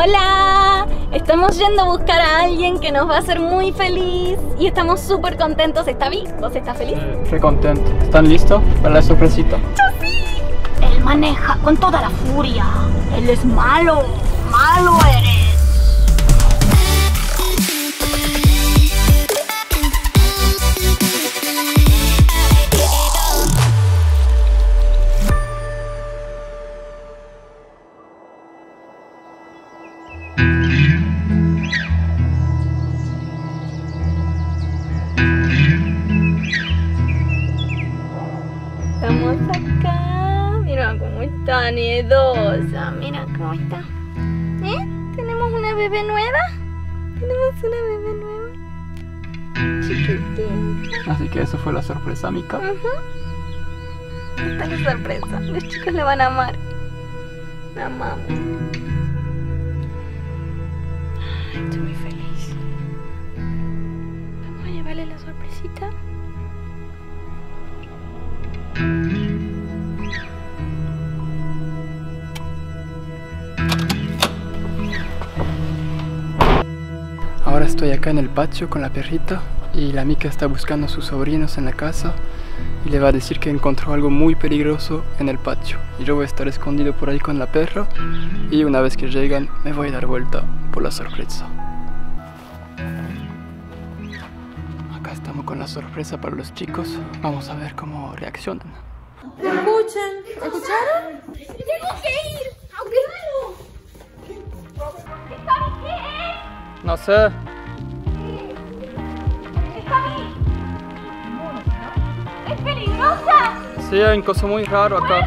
Hola, estamos yendo a buscar a alguien que nos va a hacer muy feliz y estamos súper contentos. ¿Está bien? ¿Vos estás feliz? Estoy contento. ¿Están listos para la sorpresita? Él maneja con toda la furia. Él es malo. Malo eres. Niedosa. Mira cómo está. ¿Eh? ¿Tenemos una bebé nueva? Tenemos una bebé nueva. Chiquitita. Así que eso fue la sorpresa, Mika. Ujú. Esta es la sorpresa. Los chicos la van a amar. La amamos. Ay, Estoy muy feliz. Vamos a llevarle la sorpresita. Estoy acá en el patio con la perrita y la Mika está buscando a sus sobrinos en la casa y le va a decir que encontró algo muy peligroso en el patio. Y yo voy a estar escondido por ahí con la perra y una vez que llegan me voy a dar vuelta por la sorpresa. Acá estamos con la sorpresa para los chicos. Vamos a ver cómo reaccionan. Escuchen, ¿escucharon? ¡Tengo que ir! ¡Aunque ¿Está qué es? No sé. Sí, hay un cosa muy raro acá.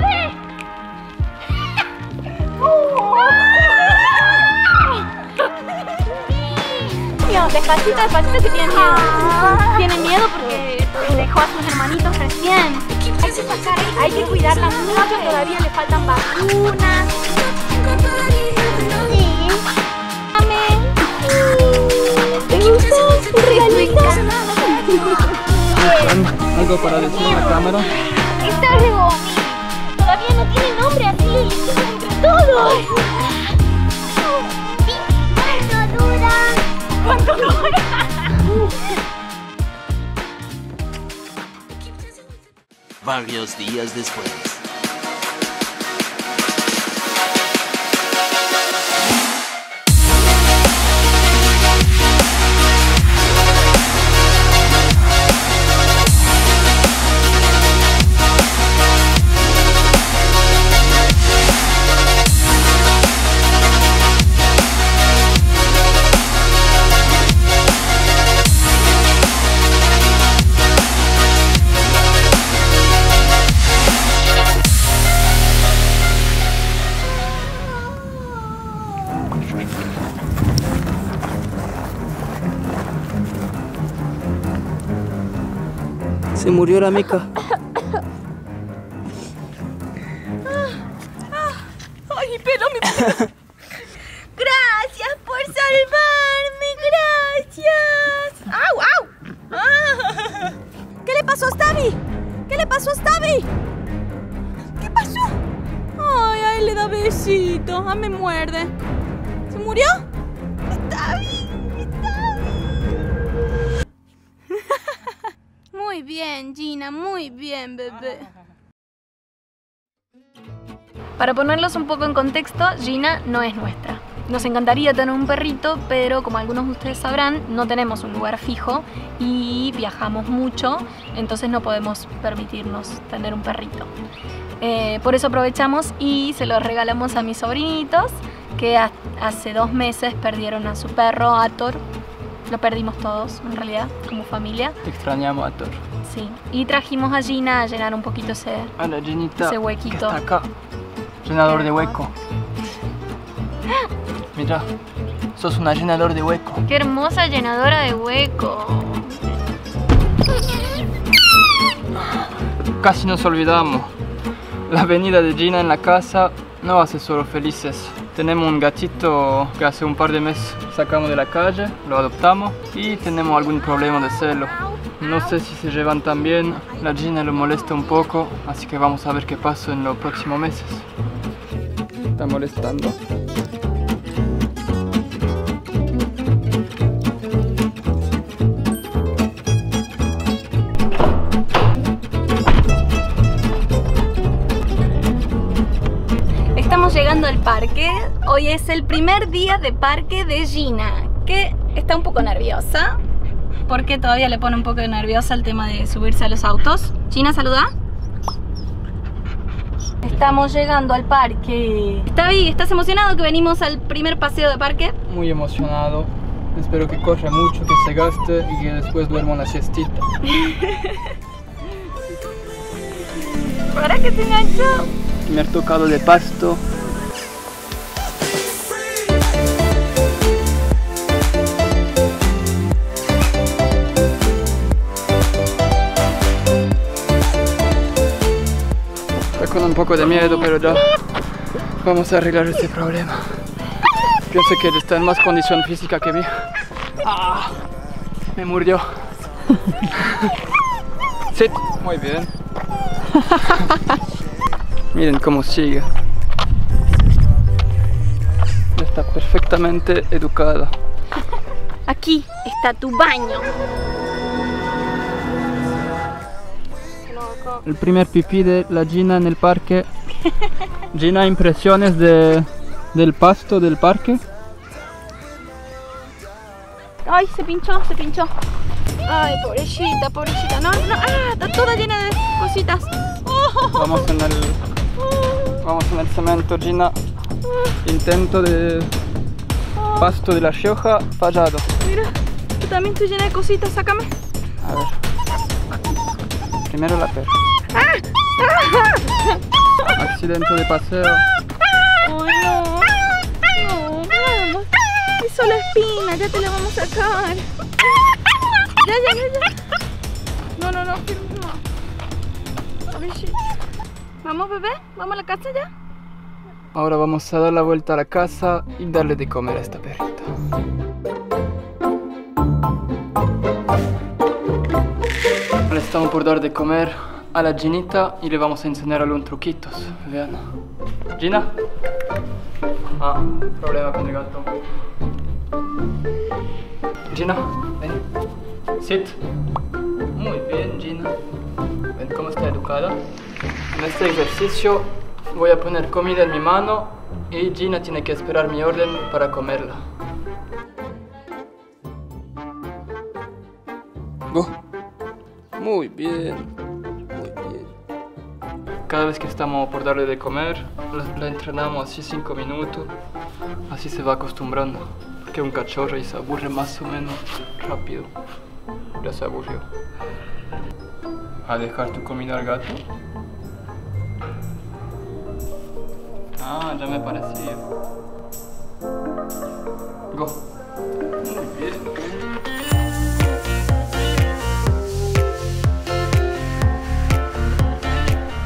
Mío, despacito, despacito que tiene miedo. Tiene miedo porque dejó a sus hermanitos recién. Hay que sacar, hay que cuidarla mucho, todavía le faltan vacunas. Sí. Amén. ¿Te gustó? ¿Un regalito? ¿Han- ¿Algo para decir en la cámara? Varios días después. Se murió la Mika. Ay, pero mi Gracias por salvarme, gracias. ¡Au, au! ¿Qué le pasó a Stabby? ¿Qué le pasó a Stabby? ¿Qué pasó? Ay, a él le da besito. Ah, me muerde. ¿Se murió? Muy bien, Gina, muy bien, bebé. Para ponerlos un poco en contexto, Gina no es nuestra. Nos encantaría tener un perrito, pero como algunos de ustedes sabrán, no tenemos un lugar fijo y viajamos mucho, entonces no podemos permitirnos tener un perrito. Eh, por eso aprovechamos y se lo regalamos a mis sobrinitos, que ha- hace dos meses perdieron a su perro, Ator. Lo perdimos todos, en realidad, como familia. Te extrañamos a Thor. Sí. Y trajimos a Gina a llenar un poquito ese... Hola, Ginita. Ese huequito. que está acá. Llenador de hueco. Mira, sos una llenador de hueco. ¡Qué hermosa llenadora de hueco! Casi nos olvidamos. La venida de Gina en la casa no hace solo felices. Tenemos un gatito que hace un par de meses sacamos de la calle, lo adoptamos y tenemos algún problema de celo. No sé si se llevan tan bien, la Gina lo molesta un poco, así que vamos a ver qué pasa en los próximos meses. Está molestando. Estamos llegando al parque. Hoy es el primer día de parque de Gina, que está un poco nerviosa. Porque todavía le pone un poco nerviosa el tema de subirse a los autos. Gina, saluda. Estamos llegando al parque. ¿Está bien? ¿Estás emocionado que venimos al primer paseo de parque? Muy emocionado. Espero que corra mucho, que se gaste y que después duerma una siestita. ¿Para que te enganchó? Primer tocado de pasto. Con un poco de miedo, pero ya vamos a arreglar este problema. Pienso que él está en más condición física que mí. Ah, me mordió. Sit. Muy bien. Miren cómo sigue. Está perfectamente educada. Aquí está tu baño. El primer pipí de la Gina en el parque. Gina, impresiones de, del pasto del parque. Ay, se pinchó, se pinchó. Ay, pobrecita, pobrecita. No, no, ah, está toda llena de cositas. Oh, Vamos en el, vamos en el cemento, Gina. Intento de pasto de la Rioja fallado. Mira, yo también estoy llena de cositas, sácame. A ver. Primero la perra. Accidente de paseo. Ay, no. No, vamos. Es solo espina, ya te la vamos a sacar. Ya, ya, ya, ya. No, no, no, no. Vamos, bebé, vamos a la casa ya. Ahora vamos a dar la vuelta a la casa y darle de comer a esta perrita. Le estamos por dar de comer a la Ginita y le vamos a enseñar algunos truquitos. Vean. Gina. Ah, problema con el gato. Gina, ven. Sit. Muy bien, Gina. Ven cómo está educada. En este ejercicio voy a poner comida en mi mano y Gina tiene que esperar mi orden para comerla. Go. Muy bien. Cada vez que estamos por darle de comer, la, entrenamos así 5 minutos. Así se va acostumbrando. Porque un cachorro y se aburre más o menos rápido. Ya se aburrió. A dejar tu comida al gato. Ah, ya me parecía. Go.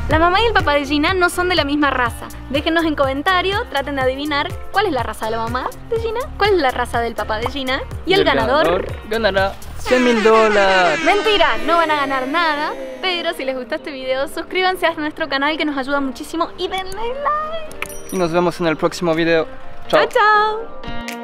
La mamá y el papá de Gina no son de la misma raza. Déjenos en comentarios, traten de adivinar cuál es la raza de la mamá de Gina, cuál es la raza del papá de Gina y, el, ganador... ganará 100 mil dólares. Mentira, no van a ganar nada, pero si les gustó este video, suscríbanse a nuestro canal que nos ayuda muchísimo y denle like. Y nos vemos en el próximo video. Chao. Chao, chao.